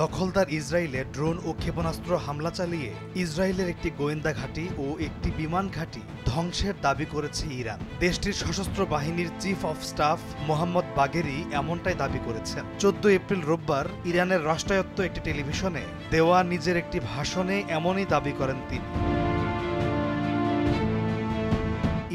দখলদার ইসরায়েলে ড্রোন ও ক্ষেপণাস্ত্র হামলা চালিয়ে ইসরায়েলের একটি গোয়েন্দা ঘাঁটি ও একটি বিমান ঘাঁটি ধ্বংসের দাবি করেছে ইরান। দেশটির সশস্ত্র বাহিনীর chief of staff Mohammad Bagheri এমনটাই দাবি করেছেন। চোদ্দ এপ্রিল রোববার ইরানের রাষ্ট্রায়ত্ত একটি টেলিভিশনে দেওয়া নিজের একটি ভাষণে এমনই দাবি করেন তিনি।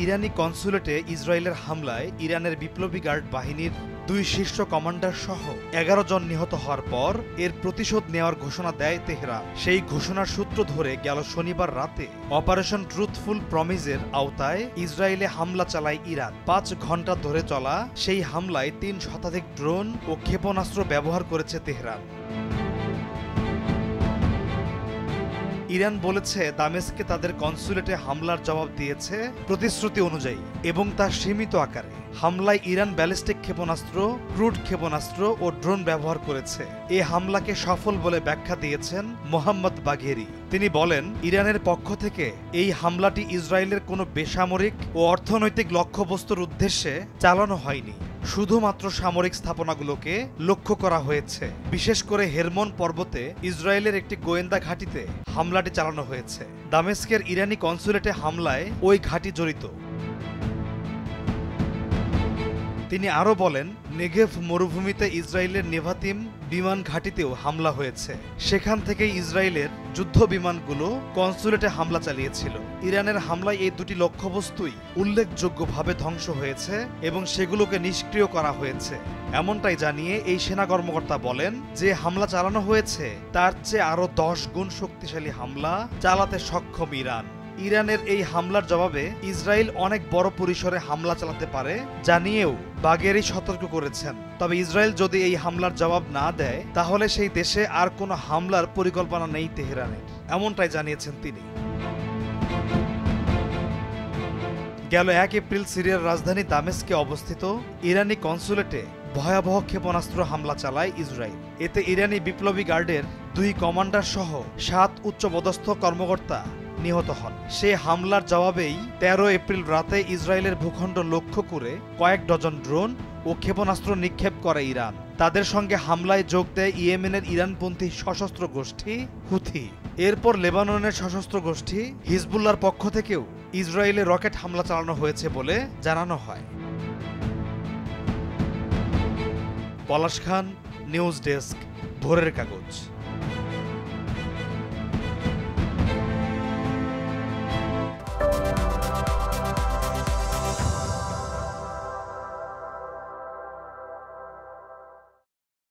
ইরানি কনসুলেটে ইসরায়েলের হামলায় ইরানের বিপ্লবী গার্ড বাহিনীর দুই শীর্ষ কমান্ডার সহ এগারো জন নিহত হওয়ার পর এর প্রতিশোধ নেওয়ার ঘোষণা দেয় তেহরা সেই ঘোষণার সূত্র ধরে গেল শনিবার রাতে অপারেশন ট্রুথফুল প্রমিজের আওতায় ইসরায়েলে হামলা চালায় ইরান। পাঁচ ঘণ্টা ধরে চলা সেই হামলায় তিন শতাধিক ড্রোন ও ক্ষেপণাস্ত্র ব্যবহার করেছে তেহরান। ইরান বলেছে, দামেস্কে তাদের কনসুলেটে হামলার জবাব দিয়েছে প্রতিশ্রুতি অনুযায়ী এবং তা সীমিত আকারে। হামলায় ইরান ব্যালিস্টিক ক্ষেপণাস্ত্র, ক্রুড ক্ষেপণাস্ত্র ও ড্রোন ব্যবহার করেছে। এ হামলাকে সফল বলে ব্যাখ্যা দিয়েছেন মোহাম্মদ বাঘেরি তিনি বলেন, ইরানের পক্ষ থেকে এই হামলাটি ইসরায়েলের কোনো বেসামরিক ও অর্থনৈতিক লক্ষ্যবস্তুর উদ্দেশ্যে চালানো হয়নি। শুধুমাত্র সামরিক স্থাপনাগুলোকে লক্ষ্য করা হয়েছে। বিশেষ করে হেরমন পর্বতে ইসরায়েলের একটি গোয়েন্দা ঘাঁটিতে হামলাটি চালানো হয়েছে। দামেস্কের ইরানি কনসুলেটে হামলায় ওই ঘাঁটি জড়িত। তিনি আরও বলেন নেগেভ মরুভূমিতে ইসরায়েলের নেভাতিম বিমান ঘাঁটিতেও হামলা হয়েছে। সেখান থেকে ইসরায়েলের যুদ্ধ বিমানগুলো কনসুলেটে হামলা চালিয়েছিল। ইরানের হামলায় এই দুটি লক্ষ্যবস্তুই উল্লেখযোগ্যভাবে ধ্বংস হয়েছে এবং সেগুলোকে নিষ্ক্রিয় করা হয়েছে। এমনটাই জানিয়ে এই সেনা কর্মকর্তা বলেন, যে হামলা চালানো হয়েছে, তার চেয়ে আরও দশ গুণ শক্তিশালী হামলা চালাতে সক্ষম ইরান। ইরানের এই হামলার জবাবে ইসরায়েল অনেক বড় পরিসরে হামলা চালাতে পারে জানিয়েও বাগেরি সতর্ক করেছেন। তবে ইসরায়েল যদি এই হামলার জবাব না দেয়, তাহলে সেই দেশে আর কোনো হামলার পরিকল্পনা নেই তেহরানের, এমনটাই জানিয়েছেন তিনি। গেল এক এপ্রিল সিরিয়ার রাজধানী দামেস্কে অবস্থিত ইরানি কনসুলেটে ভয়াবহ ক্ষেপণাস্ত্র হামলা চালায় ইসরায়েল। এতে ইরানি বিপ্লবী গার্ডের দুই কমান্ডার সহ সাত উচ্চপদস্থ কর্মকর্তা নিহত হন। সে হামলার জবাবেই তেরো এপ্রিল রাতে ইসরায়েলের ভূখণ্ড লক্ষ্য করে কয়েক ডজন ড্রোন ও ক্ষেপণাস্ত্র নিক্ষেপ করে ইরান। তাদের সঙ্গে হামলায় যোগ দেয় ইয়েমেনের ইরানপন্থী সশস্ত্র গোষ্ঠী হুথি। এরপর লেবাননের সশস্ত্র গোষ্ঠী হিজবুল্লার পক্ষ থেকেও ইসরায়েলে রকেট হামলা চালানো হয়েছে বলে জানানো হয়। পলাশ খান, নিউজ ডেস্ক, ভোরের কাগজ।